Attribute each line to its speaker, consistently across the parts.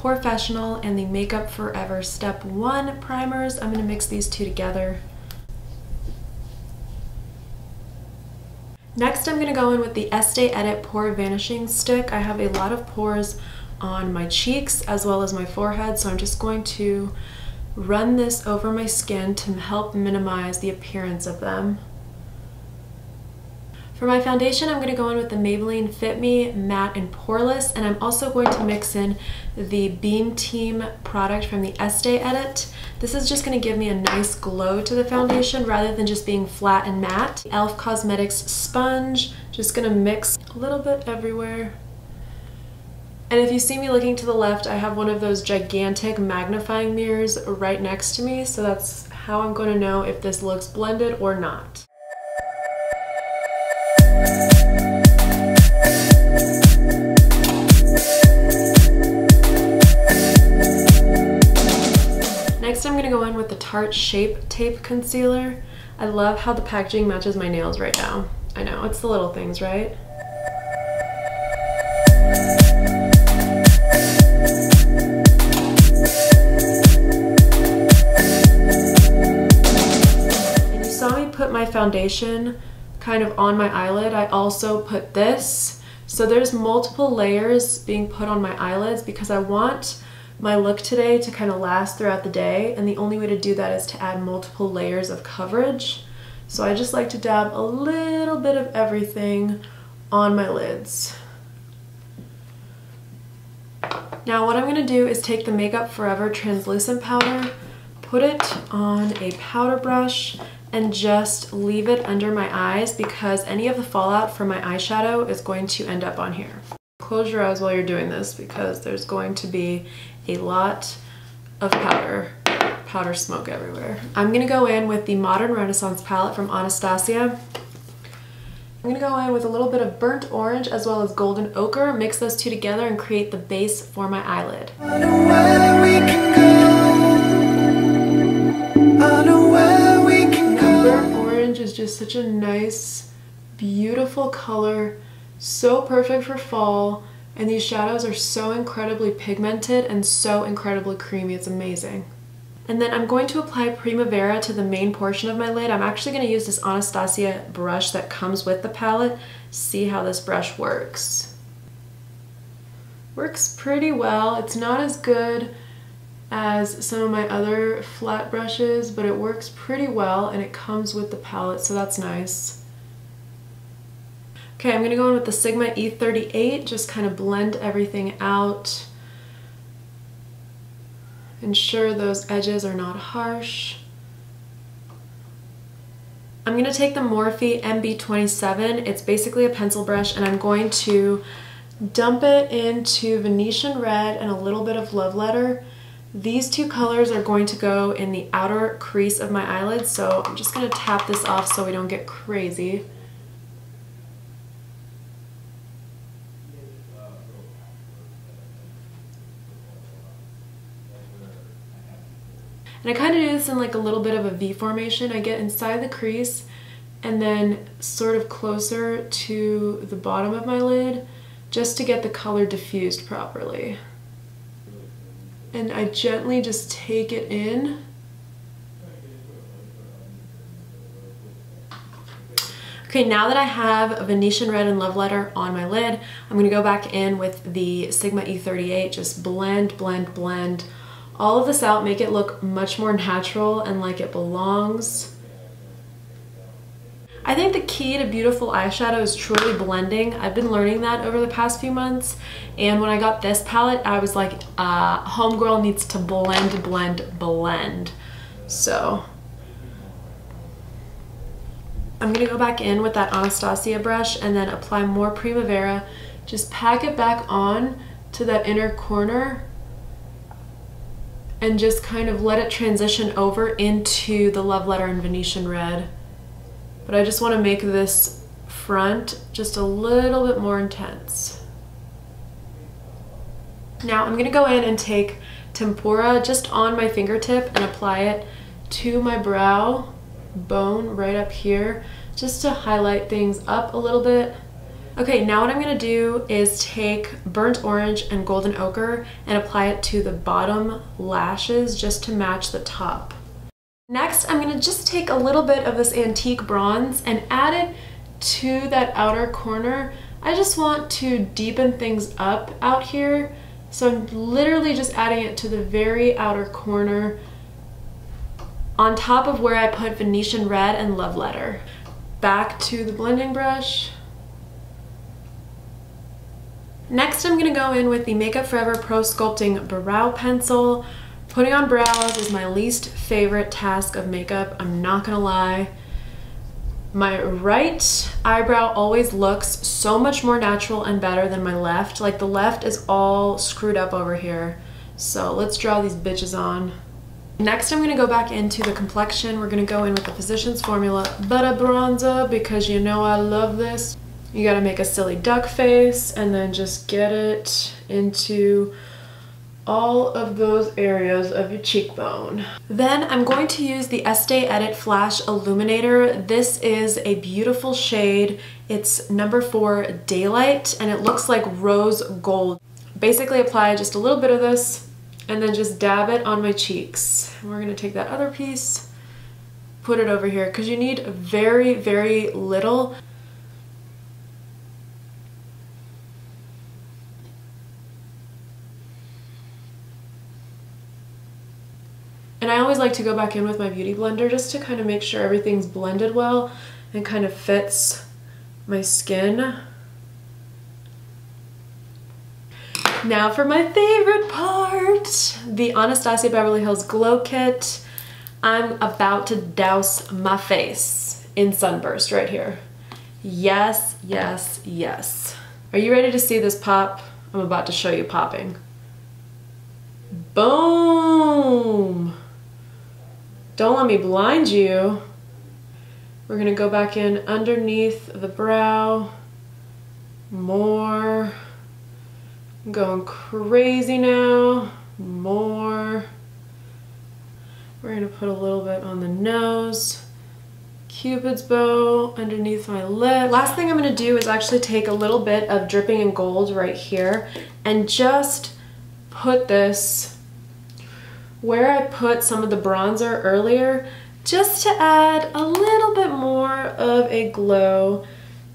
Speaker 1: POREfessional and the Makeup Forever Step 1 primers. I'm going to mix these two together. Next I'm going to go in with the Estee Edit Pore Vanishing Stick. I have a lot of pores on my cheeks as well as my forehead so I'm just going to run this over my skin to help minimize the appearance of them. For my foundation, I'm going to go in with the Maybelline Fit Me Matte and Poreless, and I'm also going to mix in the Beam Team product from the Estee Edit. This is just going to give me a nice glow to the foundation rather than just being flat and matte. e.l.f. Cosmetics Sponge, just going to mix a little bit everywhere. And if you see me looking to the left, I have one of those gigantic magnifying mirrors right next to me, so that's how I'm going to know if this looks blended or not. Tarte Shape Tape Concealer. I love how the packaging matches my nails right now. I know, it's the little things, right? And you saw me put my foundation kind of on my eyelid. I also put this. So there's multiple layers being put on my eyelids because I want my look today to kind of last throughout the day and the only way to do that is to add multiple layers of coverage. So I just like to dab a little bit of everything on my lids. Now what I'm going to do is take the Makeup Forever translucent powder, put it on a powder brush, and just leave it under my eyes because any of the fallout from my eyeshadow is going to end up on here. Close your eyes while you're doing this because there's going to be a lot of powder, powder smoke everywhere. I'm gonna go in with the Modern Renaissance palette from Anastasia. I'm gonna go in with a little bit of burnt orange as well as golden ochre, mix those two together and create the base for my eyelid. Burnt orange is just such a nice, beautiful color, so perfect for fall, and these shadows are so incredibly pigmented and so incredibly creamy, it's amazing. And then I'm going to apply Primavera to the main portion of my lid. I'm actually going to use this Anastasia brush that comes with the palette. See how this brush works. Works pretty well. It's not as good as some of my other flat brushes, but it works pretty well and it comes with the palette, so that's nice. Okay, I'm gonna go in with the Sigma E38, just kind of blend everything out. Ensure those edges are not harsh. I'm gonna take the Morphe MB27, it's basically a pencil brush, and I'm going to dump it into Venetian Red and a little bit of Love Letter. These two colors are going to go in the outer crease of my eyelids, so I'm just gonna tap this off so we don't get crazy. And I kind of do this in like a little bit of a V formation. I get inside the crease and then sort of closer to the bottom of my lid just to get the color diffused properly. And I gently just take it in. Okay, now that I have a Venetian Red and Love Letter on my lid, I'm gonna go back in with the Sigma E38, just blend, blend, blend all of this out, make it look much more natural and like it belongs. I think the key to beautiful eyeshadow is truly blending. I've been learning that over the past few months. And when I got this palette, I was like, uh, homegirl needs to blend, blend, blend. So I'm gonna go back in with that Anastasia brush and then apply more Primavera. Just pack it back on to that inner corner and just kind of let it transition over into the love letter in Venetian red. But I just want to make this front just a little bit more intense. Now I'm going to go in and take tempera just on my fingertip and apply it to my brow bone right up here just to highlight things up a little bit Okay, now what I'm gonna do is take burnt orange and golden ochre and apply it to the bottom lashes just to match the top. Next, I'm gonna just take a little bit of this antique bronze and add it to that outer corner. I just want to deepen things up out here. So I'm literally just adding it to the very outer corner on top of where I put Venetian Red and Love Letter. Back to the blending brush. Next, I'm gonna go in with the Makeup Forever Pro Sculpting Brow Pencil. Putting on brows is my least favorite task of makeup, I'm not gonna lie. My right eyebrow always looks so much more natural and better than my left. Like the left is all screwed up over here. So let's draw these bitches on. Next, I'm gonna go back into the complexion. We're gonna go in with the Physicians Formula Butter Bronzer because you know I love this. You gotta make a silly duck face and then just get it into all of those areas of your cheekbone. Then I'm going to use the Estee Edit Flash Illuminator. This is a beautiful shade. It's number four Daylight and it looks like rose gold. Basically apply just a little bit of this and then just dab it on my cheeks. We're gonna take that other piece, put it over here because you need very, very little. And I always like to go back in with my Beauty Blender just to kind of make sure everything's blended well and kind of fits my skin. Now for my favorite part, the Anastasia Beverly Hills Glow Kit. I'm about to douse my face in Sunburst right here. Yes, yes, yes. Are you ready to see this pop? I'm about to show you popping. Boom! Don't let me blind you. We're gonna go back in underneath the brow. More. I'm going crazy now. More. We're gonna put a little bit on the nose. Cupid's bow underneath my lip. Last thing I'm gonna do is actually take a little bit of Dripping in Gold right here and just put this where I put some of the bronzer earlier just to add a little bit more of a glow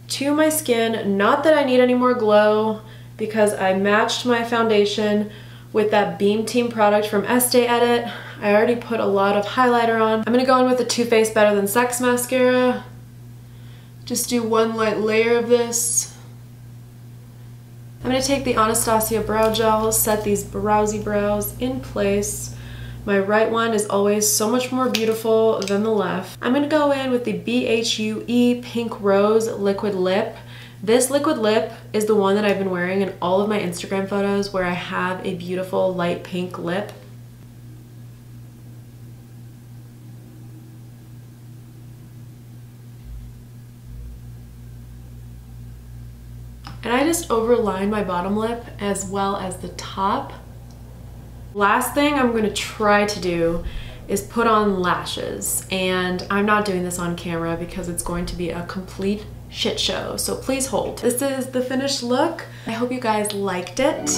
Speaker 1: to my skin. Not that I need any more glow because I matched my foundation with that Beam Team product from Estee Edit. I already put a lot of highlighter on. I'm gonna go in with the Too Faced Better Than Sex mascara. Just do one light layer of this. I'm gonna take the Anastasia Brow Gel, set these browsy brows in place. My right one is always so much more beautiful than the left. I'm gonna go in with the BHUE Pink Rose Liquid Lip. This liquid lip is the one that I've been wearing in all of my Instagram photos where I have a beautiful light pink lip. And I just overline my bottom lip as well as the top Last thing I'm gonna try to do is put on lashes and I'm not doing this on camera because it's going to be a complete shit show so please hold. This is the finished look. I hope you guys liked it.